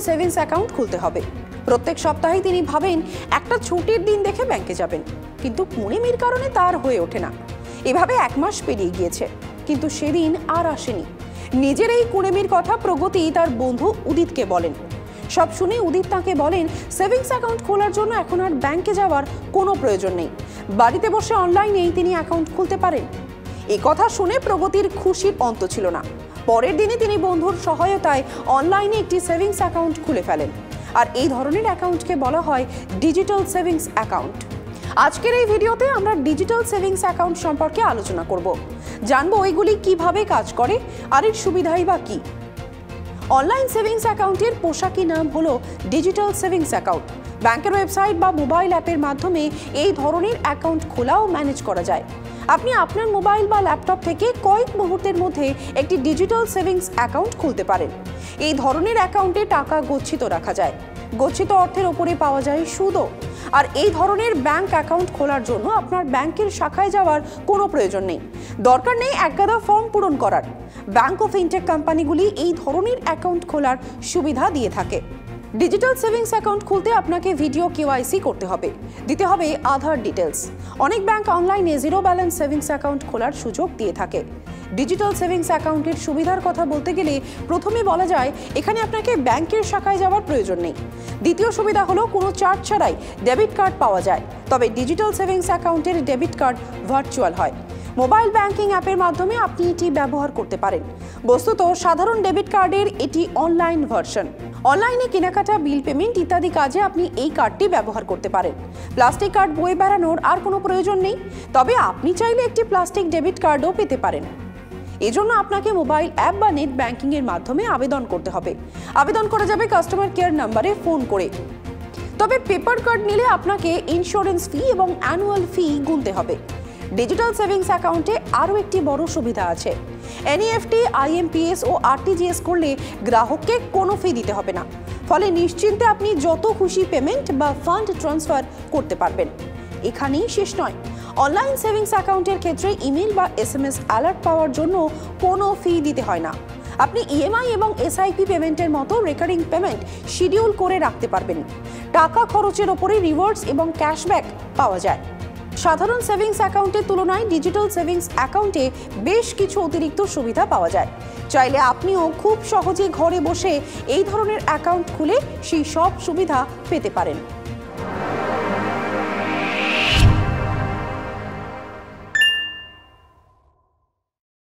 Savings account খুলতে হবে। প্রত্যেক সপ্তাহে তিনি ভাবেন, একটা ছুটির দিন দেখে ব্যাংকে যাবেন। কিন্তু কুড়েমির কারণে তার হয়ে ওঠে না। এভাবে এক মাস পেরিয়ে গিয়েছে। কিন্তু সেদিন আর আসেনি। নিজের এই কুড়েমির কথা প্রগতি তার বন্ধু উদিতকে বলেন। সব শুনে উদিত তাকে বলেন, সেভিংস অ্যাকাউন্ট খোলার জন্য এখন আর ব্যাংকে যাওয়ার কোনো প্রয়োজন নেই। বাড়িতে বসে অনলাইনেই তিনি অ্যাকাউন্ট খুলতে পারেন। এই কথা শুনে প্রগতির খুশির অন্ত ছিল না। পরের দিনে তিনি বন্ধুর সহায়তায় অনলাইনে একটি সেভিংস অ্যাকাউন্ট খুলে ফেলেন। আর এই ধরনের অ্যাকাউন্টকে বলা হয় ডিজিটাল সেভিংস অ্যাকাউন্ট। আজকের এই ভিডিওতে আমরা ডিজিটাল সেভিংস অ্যাকাউন্ট সম্পর্কে আলোচনা করব। জানব ওইগুলি কীভাবে কাজ করে, আর এর সুবিধাই বা কী। অনলাইন সেভিংস অ্যাকাউন্টের পোশাকি নাম হলো ডিজিটাল সেভিংস অ্যাকাউন্ট। ব্যাংকের ওয়েবসাইট বা মোবাইল অ্যাপের মাধ্যমে এই ধরনের অ্যাকাউন্ট খোলা ও ম্যানেজ করা যায়। আপনি আপনার মোবাইল বা ল্যাপটপ থেকে কয়েক মুহূর্তের মধ্যে একটি ডিজিটাল সেভিংস অ্যাকাউন্ট খুলতে পারেন। এই ধরনের অ্যাকাউন্টে টাকা গচ্ছিত রাখা যায়। গচ্ছিত অর্থের ওপরে পাওয়া যায় সুদও। আর এই ধরনের ব্যাংক অ্যাকাউন্ট খোলার জন্য আপনার ব্যাংকের শাখায় যাওয়ার কোনো প্রয়োজন নেই। দরকার নেই একগাদা ফর্ম পূরণ করার। ব্যাংক অফ ইনটেক কোম্পানিগুলি এই ধরনের অ্যাকাউন্ট খোলার সুবিধা দিয়ে থাকে। ডিজিটাল সেভিংস অ্যাকাউন্ট খুলতে আপনাকে ভিডিও কেওয়াইসি করতে হবে। দিতে হবে আধার ডিটেলস অনেক ব্যাংক অনলাইনে জিরো ব্যালেন্স সেভিংস অ্যাকাউন্ট খোলার সুযোগ দিয়ে থাকে। ডিজিটাল সেভিংস অ্যাকাউন্টের সুবিধার কথা বলতে গেলে প্রথমে বলা যায়, এখানে আপনাকে ব্যাংকের শাখায় যাওয়ার প্রয়োজন নেই। দ্বিতীয় সুবিধা হলো কোনো চার্জ ছাড়াই ডেবিট কার্ড পাওয়া যায়। তবে ডিজিটাল সেভিংস অ্যাকাউন্টের ডেবিট কার্ড ভার্চুয়াল হয়। মোবাইল ব্যাংকিং অ্যাপের মাধ্যমে আপনি এটি ব্যবহার করতে পারেন। বস্তুত সাধারণ ডেবিট কার্ডের এটি অনলাইন ভার্সন অনলাইনে কেনাকাটা, বিল পেমেন্ট ইত্যাদি কাজে আপনি এই কার্ডটি ব্যবহার করতে পারেন। প্লাস্টিক কার্ড বয়ে বেড়ানোর আর কোনো প্রয়োজন নেই, তবে আপনি চাইলে একটি প্লাস্টিক ডেবিট কার্ডও পেতে পারেন। এজন্য আপনাকে মোবাইল অ্যাপ বা নেট ব্যাংকিং এর মাধ্যমে আবেদন করতে হবে। আবেদন করা যাবে কাস্টমার কেয়ার নাম্বারে ফোন করে। তবে পেপার কার্ড নিলে আপনাকে ইন্স্যুরেন্স ফি এবং অ্যানুয়াল ফি গুনতে হবে। ডিজিটাল সেভিংস অ্যাকাউন্টে আরও একটি বড় সুবিধা আছে। এনইএফটি আইএমপিএস ও আরটিজিএস করলে গ্রাহককে কোনো ফি দিতে হবে না। ফলে নিশ্চিন্তে আপনি যত খুশি পেমেন্ট বা ফান্ড ট্রান্সফার করতে পারবেন। এখানেই শেষ নয়। অনলাইন সেভিংস অ্যাকাউন্টের ক্ষেত্রে ইমেল বা এস এম এস অ্যালার্ট পাওয়ার জন্য কোনো ফি দিতে হয় না। আপনি ইএমআই এবং এসআইপি পেমেন্টের মতো রেকারিং পেমেন্ট শিডিউল করে রাখতে পারবেন। টাকা খরচের ওপরে রিওয়ার্ডস এবং ক্যাশব্যাক পাওয়া যায়। সাধারণ সেভিংস অ্যাকাউন্টের তুলনায় ডিজিটাল সেভিংস অ্যাকাউন্টে বেশ কিছু অতিরিক্ত সুবিধা পাওয়া যায়। চাইলে আপনিও খুব সহজে ঘরে বসে এই ধরনের অ্যাকাউন্ট খুলে সেই সব সুবিধা পেতে পারেন।